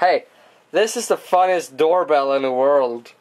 Hey, this is the funniest doorbell in the world.